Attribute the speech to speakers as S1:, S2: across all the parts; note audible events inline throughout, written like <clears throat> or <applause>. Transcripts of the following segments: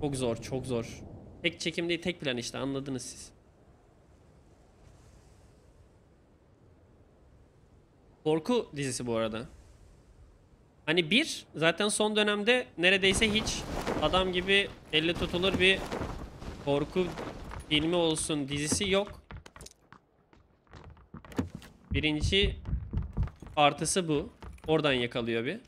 S1: Çok zor, çok zor. Tek çekim değil, tek plan işte anladınız siz. Korku dizisi bu arada. Hani bir, zaten son dönemde neredeyse hiç adam gibi elle tutulur bir korku filmi olsun dizisi yok. Birinci artısı bu. Oradan yakalıyor bir.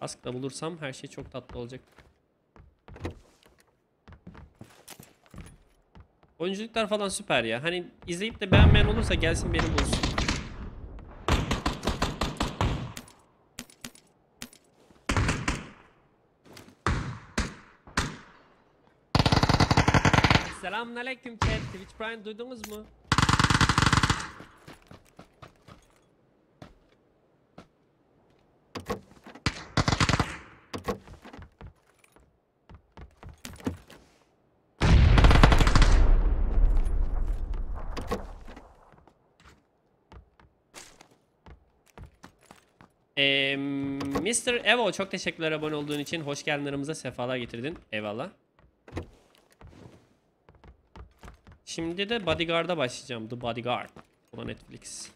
S1: Kask da bulursam her şey çok tatlı olacak. Oyunculuklar falan süper ya. Hani izleyip de beğenmeyen olursa gelsin beni bulsun. Selamünaleyküm chat. Twitch Prime duydunuz mu? Ee, Mr. Evo çok teşekkürler abone olduğun için. Hoş geldin aramıza sefalar getirdin. Eyvallah. Şimdi de Bodyguard'a başlayacağım. The Bodyguard. O da Netflix.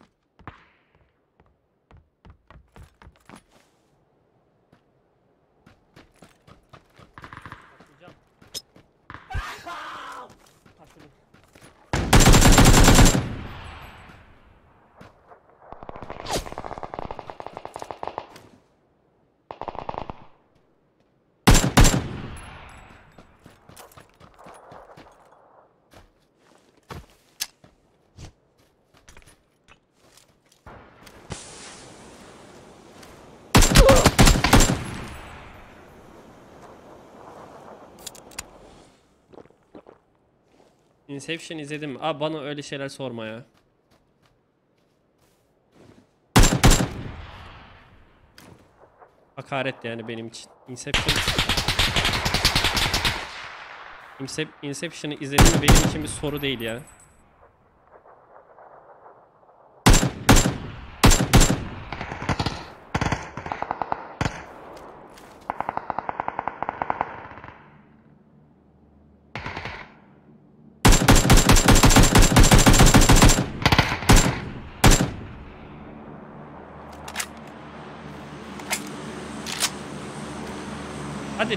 S1: Inception izledim. mi? Bana öyle şeyler sorma ya. Hakaret yani benim için. Inception... Incep Inception'ı izledim benim için bir soru değil ya.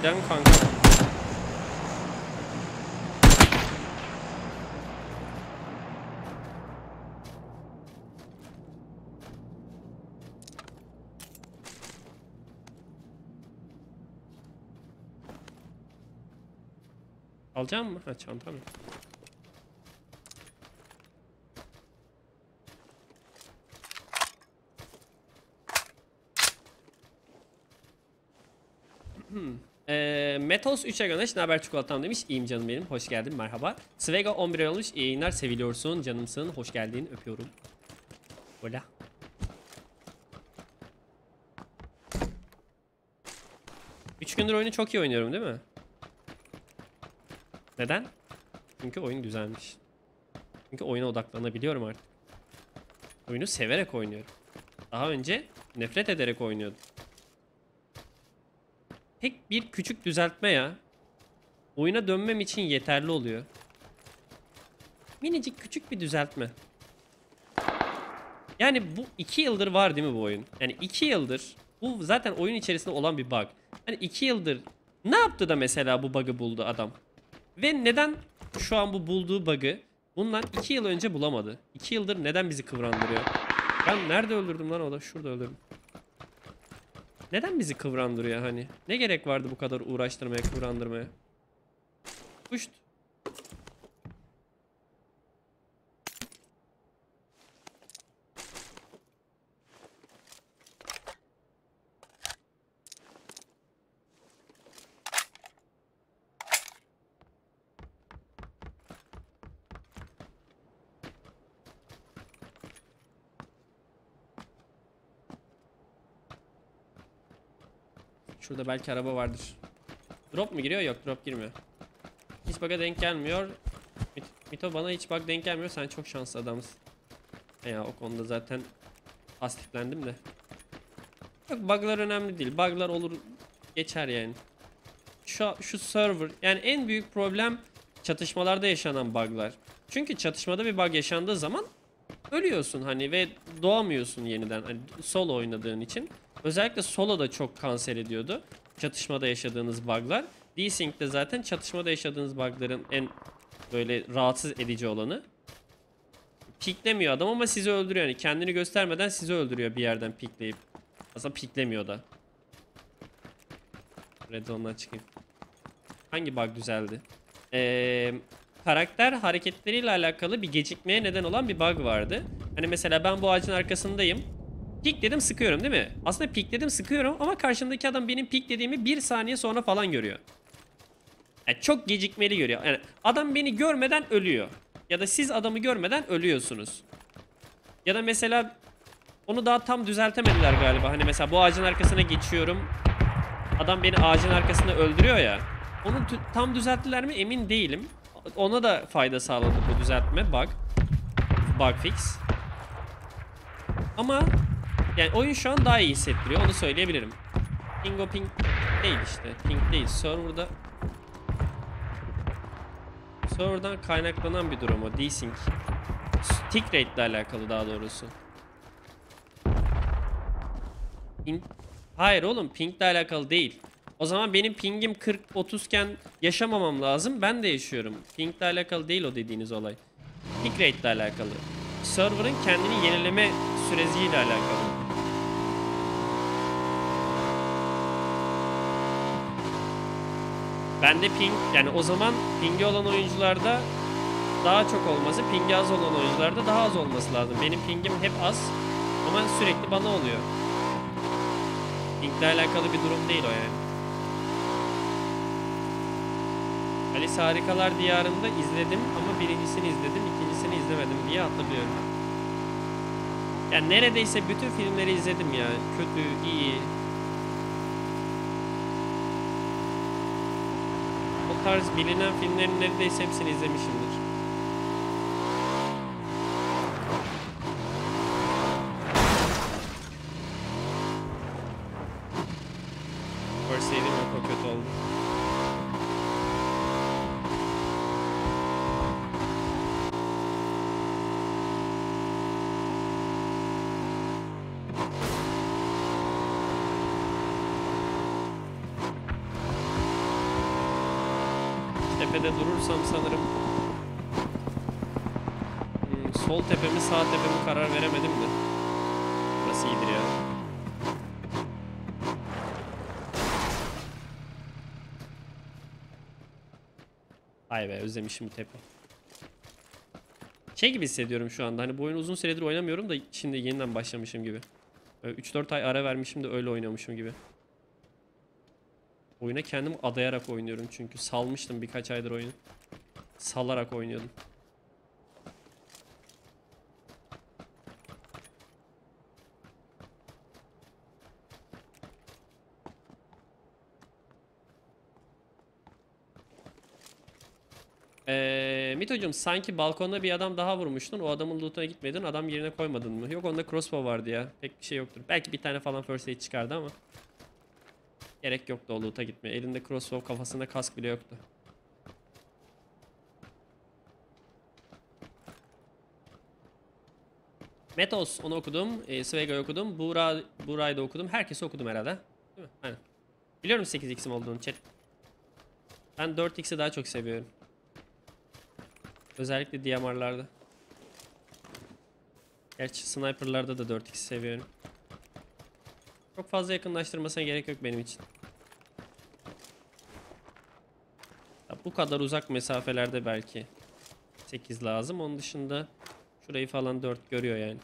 S1: Hadi lan kanka. Alacağım mı? Ha çanta mı? Ee, Metals 3'e göndermiş. Ne haber çikolatam demiş. İyiyim canım benim. Hoş geldin. Merhaba. Svega 11 ay olmuş. İyi yayınlar. Seviliyorsun. Canımsın. Hoş geldin. Öpüyorum. Hola. Üç gündür oyunu çok iyi oynuyorum değil mi? Neden? Çünkü oyun güzelmiş. Çünkü oyuna odaklanabiliyorum artık. Oyunu severek oynuyorum. Daha önce nefret ederek oynuyordum. Tek bir küçük düzeltme ya. Oyuna dönmem için yeterli oluyor. Minicik küçük bir düzeltme. Yani bu iki yıldır var değil mi bu oyun? Yani iki yıldır bu zaten oyun içerisinde olan bir bug. Hani iki yıldır ne yaptı da mesela bu bug'ı buldu adam? Ve neden şu an bu bulduğu bug'ı bundan iki yıl önce bulamadı? İki yıldır neden bizi kıvrandırıyor? Ben nerede öldürdüm lan o da? Şurada öldürdüm. Neden bizi kıvrandırıyor hani? Ne gerek vardı bu kadar uğraştırmaya, kıvrandırmaya? Puşt. Şurada belki araba vardır. Drop mu giriyor? Yok drop girmiyor. Hiç bug'a denk gelmiyor. Mit- Mito bana hiç bug denk gelmiyor. Sen çok şanslı adamsın. Ya o konuda zaten hastiflendim de. Yok bug'lar önemli değil. Bug'lar olur geçer yani. Şu, şu server yani en büyük problem çatışmalarda yaşanan bug'lar. Çünkü çatışmada bir bug yaşandığı zaman ölüyorsun hani ve doğamıyorsun yeniden hani solo oynadığın için. Özellikle solo da çok kanser ediyordu. Çatışmada yaşadığınız bug'lar. D-Sync'de zaten çatışmada yaşadığınız bug'ların en böyle rahatsız edici olanı. Piklemiyor adam ama sizi öldürüyor yani kendini göstermeden sizi öldürüyor bir yerden pikleyip. Aslında piklemiyor da. Red Zone'dan çıkayım. Hangi bug düzeldi? Ee, karakter hareketleriyle alakalı bir gecikmeye neden olan bir bug vardı. Hani mesela ben bu ağacın arkasındayım. Pik dedim sıkıyorum değil mi? Aslında pik dedim sıkıyorum ama karşımdaki adam benim pik dediğimi bir saniye sonra falan görüyor. Yani çok gecikmeli görüyor. Yani adam beni görmeden ölüyor. Ya da siz adamı görmeden ölüyorsunuz. Ya da mesela onu daha tam düzeltemediler galiba. Hani mesela bu ağacın arkasına geçiyorum. Adam beni ağacın arkasında öldürüyor ya. Onu tam düzelttiler mi emin değilim. Ona da fayda sağladı bu düzeltme bug. Bug fix. Ama yani oyun şu an daha iyi hissettiriyor onu söyleyebilirim. Pingo ping değil işte. Ping değil. Server'da Server'dan kaynaklanan bir durum o. Desync. Tick rate ile alakalı daha doğrusu. Ping... Hayır oğlum ping ile alakalı değil. O zaman benim pingim 40-30 iken yaşamamam lazım. Ben de yaşıyorum. Ping ile alakalı değil o dediğiniz olay. Tick rate ile alakalı. Server'ın kendini yenileme süreciyle alakalı. Bende ping yani o zaman pingi olan oyuncularda daha çok olması, pingi az olan oyuncularda daha az olması lazım. Benim pingim hep az ama sürekli bana oluyor. Pingle alakalı bir durum değil o yani. Alice Harikalar Diyarı'nda izledim ama birincisini izledim, ikincisini izlemedim diye hatırlıyorum. Yani neredeyse bütün filmleri izledim ya. Kötü, iyi. Tarz bilinen filmlerin neredeyse hepsini izlemişimdir. Tepede durursam sanırım Hmm, sol tepe mi sağ tepe mi karar veremedim de. Burası iyidir ya. Ay be özlemişim tepe. Şey gibi hissediyorum şu anda. Hani bu oyunu uzun süredir oynamıyorum da şimdi yeniden başlamışım gibi. Böyle 3-4 ay ara vermişim de öyle oynuyormuşum gibi. Oyuna kendim adayarak oynuyorum çünkü salmıştım birkaç aydır oyunu. Salarak oynuyordum. Ee, Mito'cum sanki balkonda bir adam daha vurmuştun. O adamın lootuna gitmedin. Adam yerine koymadın mı? Yok onda crossbow vardı ya. Pek bir şey yoktur. Belki bir tane falan first aid çıkardı ama. Gerek yoktu o loot'a gitmeye. Elinde crossbow kafasında kask bile yoktu. Metos onu okudum. E, Svega'yı okudum. Buğra, da okudum. Herkesi okudum herhalde. Değil mi? Aynen. Biliyorum 8x'im olduğunu chat. Ben 4x'i daha çok seviyorum. Özellikle DMR'larda. Gerçi sniper'larda da 4x seviyorum. Çok fazla yakınlaştırmasına gerek yok benim için. Ya bu kadar uzak mesafelerde belki 8 lazım. Onun dışında şurayı falan 4 görüyor yani.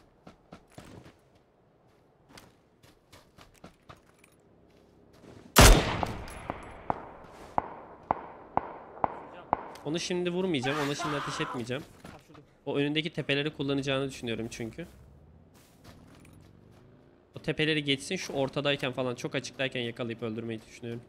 S1: Onu şimdi vurmayacağım. Ona şimdi ateş etmeyeceğim. O önündeki tepeleri kullanacağını düşünüyorum çünkü. Tepeleri geçsin şu ortadayken falan çok açıktayken yakalayıp öldürmeyi düşünüyorum.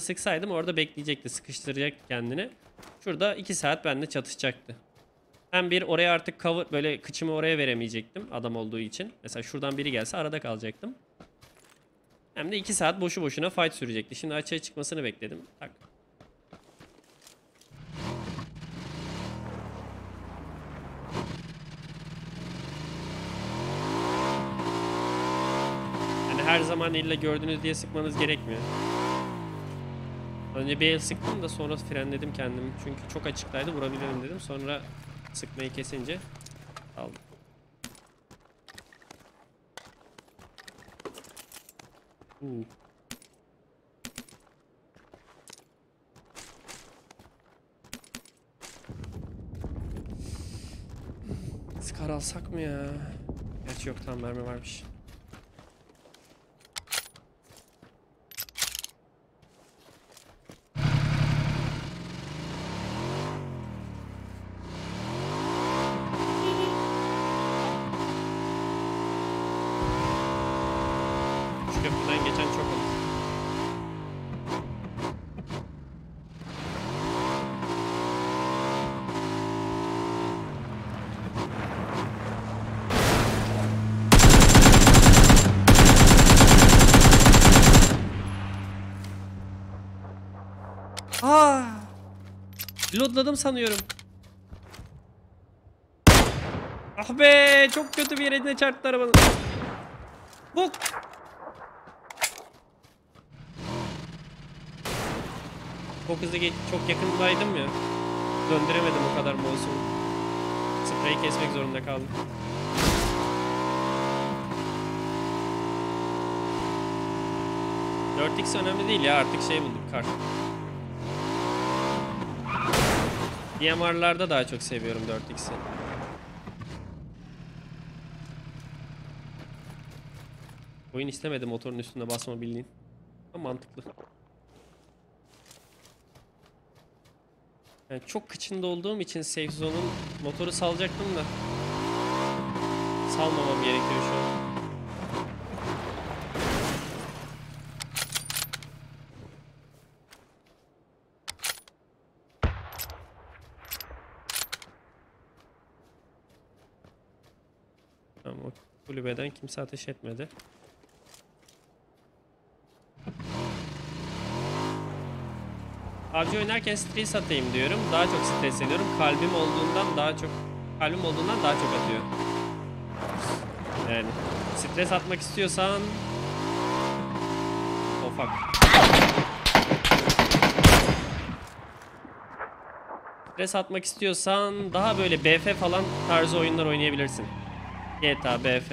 S1: Orada sıksaydım orada bekleyecekti. Sıkıştıracak kendini. Şurada 2 saat benimle çatışacaktı. Hem bir oraya artık cover böyle kıçımı oraya veremeyecektim adam olduğu için. Mesela şuradan biri gelse arada kalacaktım. Hem de 2 saat boşu boşuna fight sürecekti. Şimdi açığa çıkmasını bekledim. Tak. Yani her zaman illa gördünüz diye sıkmanız gerekmiyor. Önce bir el sıktım da sonra frenledim kendimi. Çünkü çok açıktaydı vurabilirim dedim. Sonra sıkmayı kesince aldım. Hmm. Skar alsak mı ya? Gerçi yok tam mermi varmış. Köprüden geçen çok olur. Aa! Loadladım sanıyorum. Ah be, çok kötü bir yerine çarptı arabanın. Bok. Çok hızlı çok yakındaydım ya. Döndüremedim o kadar mouse'umu. Spreyi kesmek zorunda kaldım. Dört x önemli değil ya artık şey bulduk kart. DMR'larda daha çok seviyorum 4x'i. Oyun istemedi motorun üstünde basma bildiğin. Ama mantıklı. Yani çok kıçında olduğum için safe zone'un motoru salacaktım da salmamam gerekiyor şu an. Tamam o kulübeden kimse ateş etmedi. PUBG oynarken stres atayım diyorum. Daha çok stresleniyorum. Kalbim olduğundan daha çok kalbim olduğundan daha çok atıyor. Yani stres atmak istiyorsan ufak. Stres atmak istiyorsan daha böyle BF falan tarzı oyunlar oynayabilirsin. GTA, BF.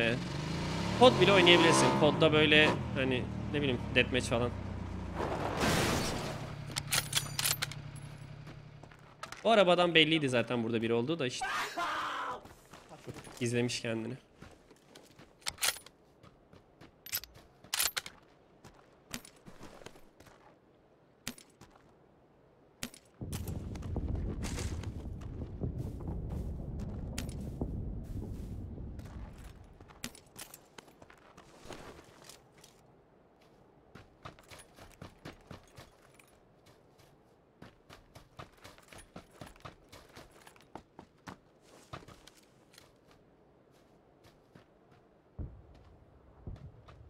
S1: Kod bile oynayabilirsin. Kodda böyle hani ne bileyim deathmatch falan. O arabadan belliydi zaten burada biri olduğu da işte. Çok izlemiş kendini.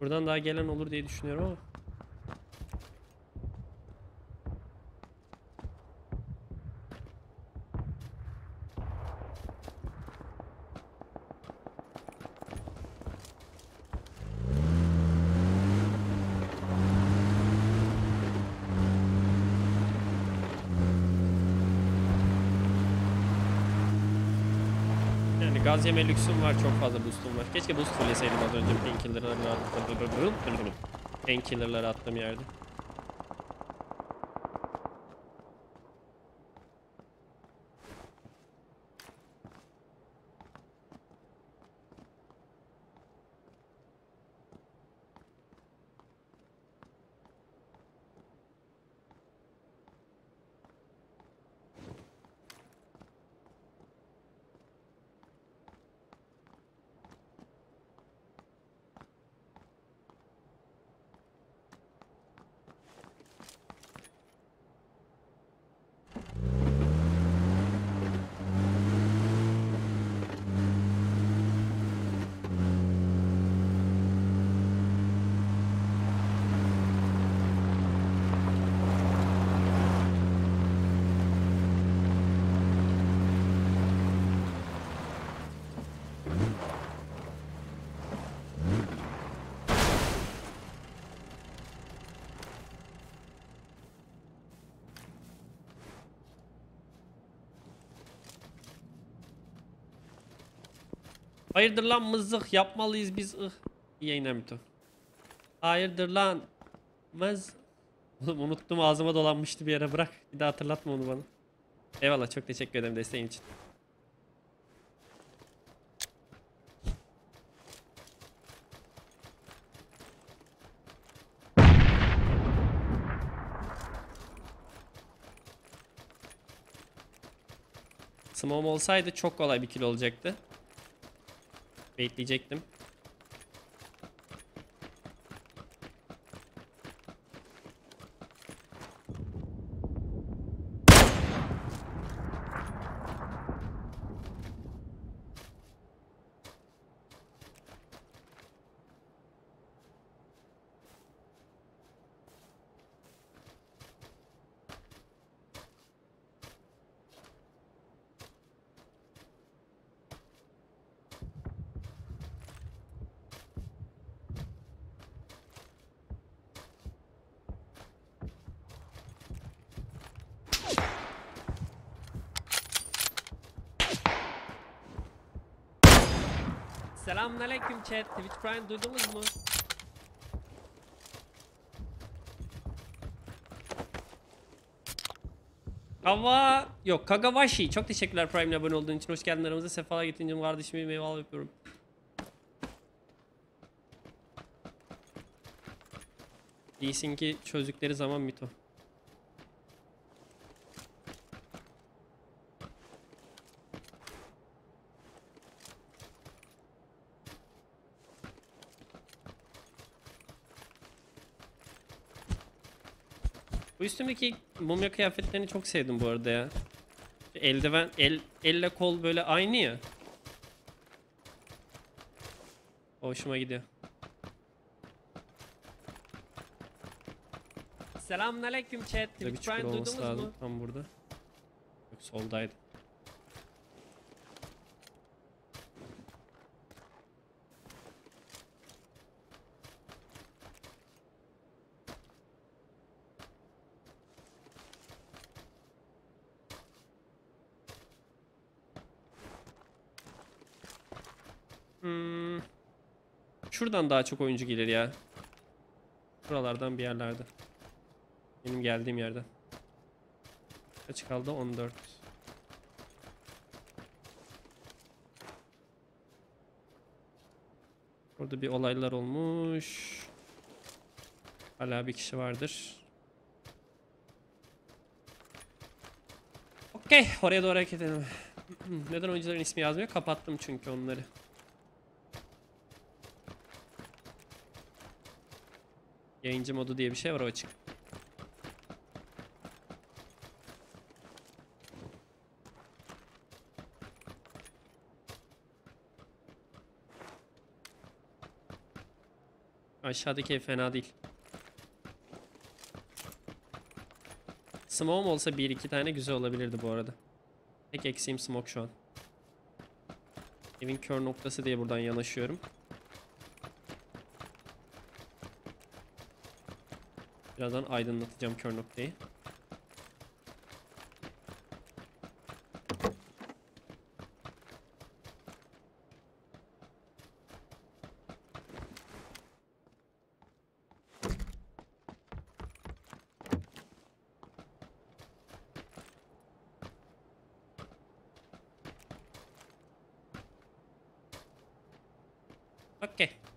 S1: Buradan daha gelen olur diye düşünüyorum ama. Yeme lüksüm var çok fazla boostum var. Keşke boost fulleseydim az önce painkiller'ı Painkiller'ları attığım yerde. Hayırdır lan mızık yapmalıyız biz ıh. İyi yayınlar Mito. Hayırdır lan mız. Oğlum unuttum ağzıma dolanmıştı bir yere bırak. Bir daha hatırlatma onu bana. Eyvallah çok teşekkür ederim desteğin için. Smom olsaydı çok kolay bir kill olacaktı. Bekleyecektim. Selamünaleyküm chat. Twitch Prime duydunuz mu? Kava yok Kagawashi çok teşekkürler Prime'le abone olduğun için hoş geldin aramıza sefalar getirdin canım kardeşim benim eyvallah yapıyorum. Lee Sin'i çözdükleri zaman Mito. Üstümdeki mumya kıyafetlerini çok sevdim bu arada ya. Eldiven, el, elle kol böyle aynı ya. Hoşuma gidiyor. Selamünaleyküm chat. Twitch Prime duydunuz
S2: lazım.
S1: mu? Tam burada. Yok soldaydı. Şuradan daha çok oyuncu gelir ya. Buralardan bir yerlerde. Benim geldiğim yerden. Kaç kaldı? 14. Orada bir olaylar olmuş. Hala bir kişi vardır. Okey, oraya doğru hareket edelim. <clears throat> Neden oyuncuların ismi yazmıyor? Kapattım çünkü onları. Yayıncı modu diye bir şey var o açık. Aşağıdaki ev fena değil. Smoke'um olsa bir iki tane güzel olabilirdi bu arada. Tek eksiğim smoke şu an. Evin kör noktası diye buradan yanaşıyorum. Birazdan aydınlatacağım kör noktayı. Okay.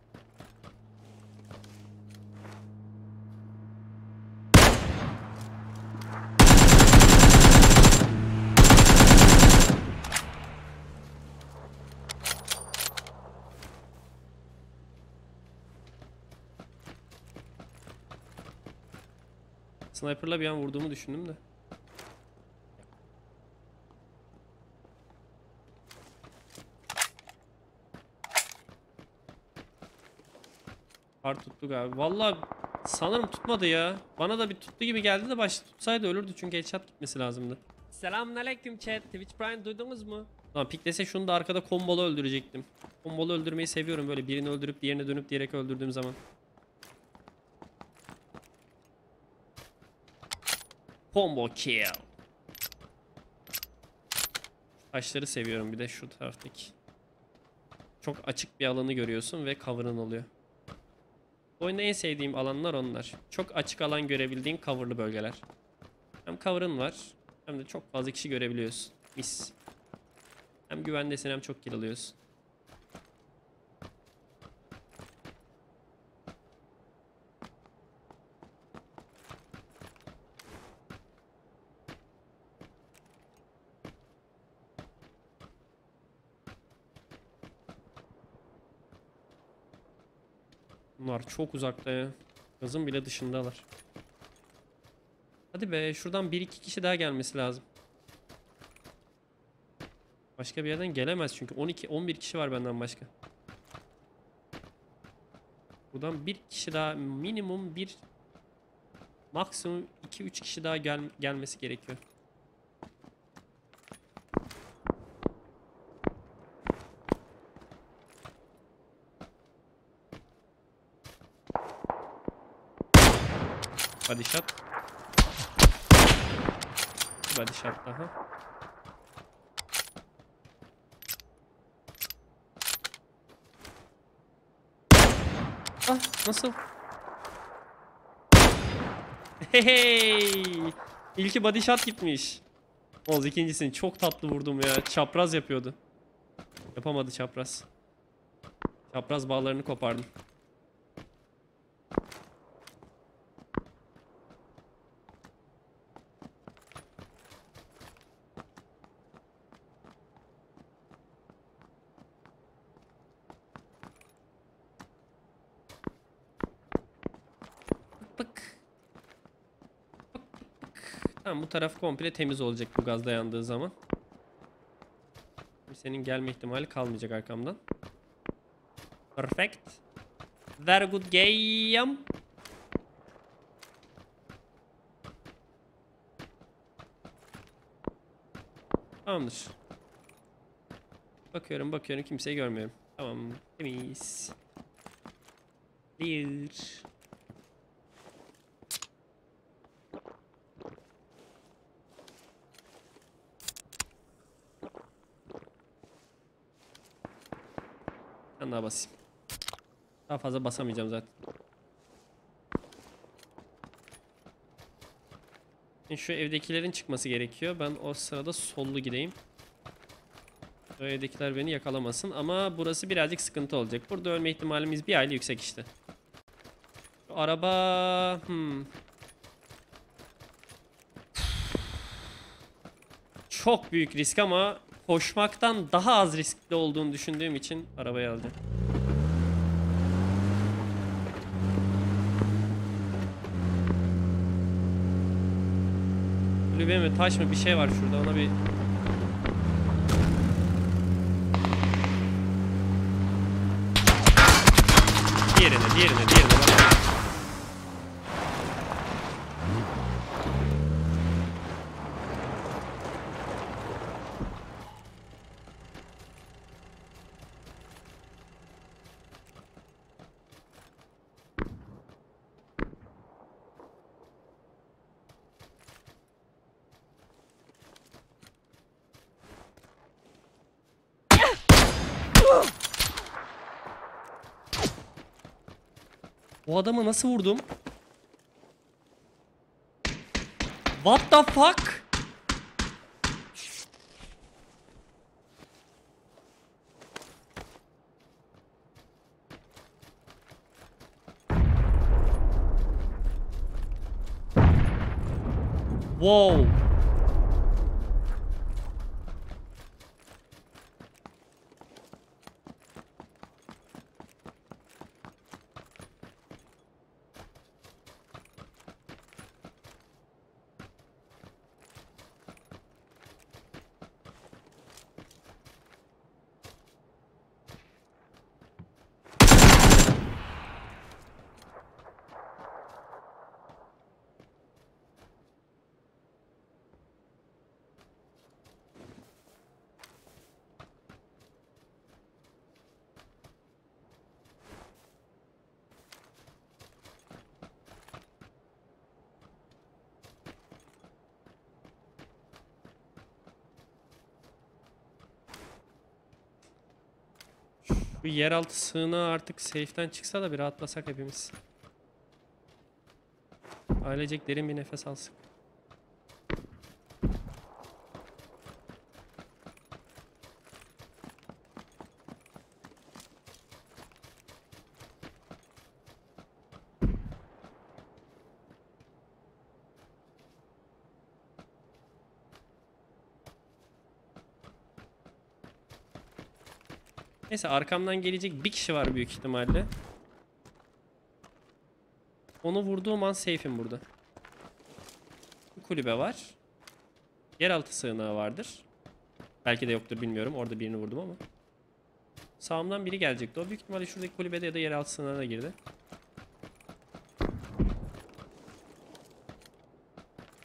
S1: Sniper'la bir an vurduğumu düşündüm de. Kar tuttu galiba. Valla sanırım tutmadı ya. Bana da bir tuttu gibi geldi de başta tutsaydı ölürdü çünkü headshot gitmesi lazımdı. Selamünaleyküm chat. Twitch Prime duydunuz mu? Tamam piklese şunu da arkada kombolu öldürecektim. Kombolu öldürmeyi seviyorum böyle birini öldürüp diğerine dönüp diyerek öldürdüğüm zaman. Combo kill. Taşları seviyorum bir de şu taraftaki. Çok açık bir alanı görüyorsun ve cover'ın oluyor. Oyunda en sevdiğim alanlar onlar. Çok açık alan görebildiğin coverlı bölgeler. Hem cover'ın var hem de çok fazla kişi görebiliyorsun. Mis. Hem güvendesin hem çok kill alıyorsun. Bunlar çok uzakta ya. Gazın bile dışındalar. Hadi be şuradan 1-2 kişi daha gelmesi lazım. Başka bir yerden gelemez çünkü 12 11 kişi var benden başka. Buradan bir kişi daha minimum bir maksimum 2-3 kişi daha gel gelmesi gerekiyor. Body shot. Bir Body shot daha. Ah nasıl? Hey hey! İlki body shot gitmiş. Oğuz ikincisini çok tatlı vurdum ya. Çapraz yapıyordu. Yapamadı çapraz. Çapraz bağlarını kopardım. Bu taraf komple temiz olacak bu gaz dayandığı zaman. Senin gelme ihtimali kalmayacak arkamdan. Perfect. Very good game. Tamamdır. Bakıyorum bakıyorum kimseyi görmüyorum. Tamam temiz. Bir. Daha basayım. Daha fazla basamayacağım zaten. Şimdi şu evdekilerin çıkması gerekiyor. Ben o sırada sollu gideyim. O evdekiler beni yakalamasın ama burası birazcık sıkıntı olacak. Burada ölme ihtimalimiz bir aile yüksek işte. Şu araba... Hmm. Çok büyük risk ama koşmaktan daha az riskli olduğunu düşündüğüm için arabayı alacağım. Kulübe mi taş mı bir şey var şurada ona bir Diğerine, diğerine, diğerine Bu adamı nasıl vurdum? What the fuck? Wow. Bu yeraltı sığınağı artık safe'den çıksa da bir rahatlasak hepimiz. Ailecek derin bir nefes alsın. Neyse arkamdan gelecek bir kişi var büyük ihtimalle. Onu vurduğum an safe'im burada. Bir kulübe var. Yeraltı sığınağı vardır. Belki de yoktur bilmiyorum. Orada birini vurdum ama. Sağımdan biri gelecekti. O büyük ihtimalle şuradaki kulübede ya da yeraltı sığınağına girdi.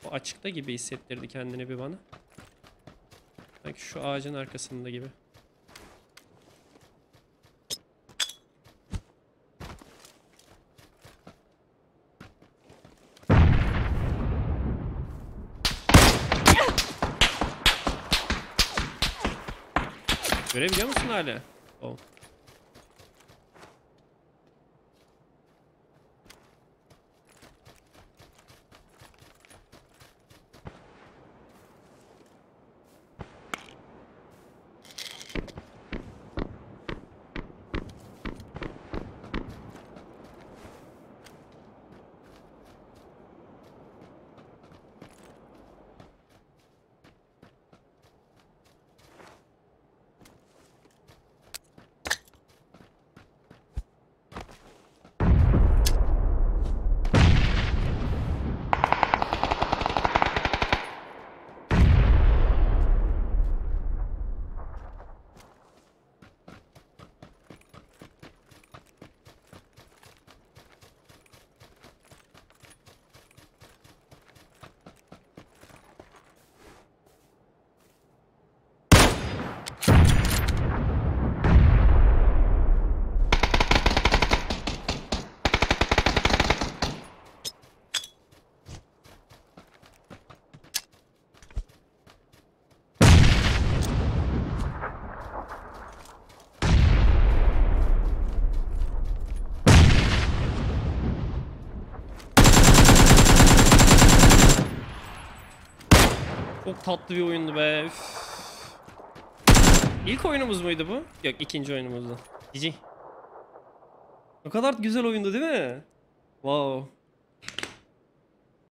S1: O açıkta gibi hissettirdi kendini bir bana. Sanki şu ağacın arkasında gibi. Görev biliyor musun hala? Tatlı bir oyundu be. Üf. İlk oyunumuz muydu bu? Yok ikinci oyunumuzdu. GG. O kadar güzel oyundu değil mi? Wow.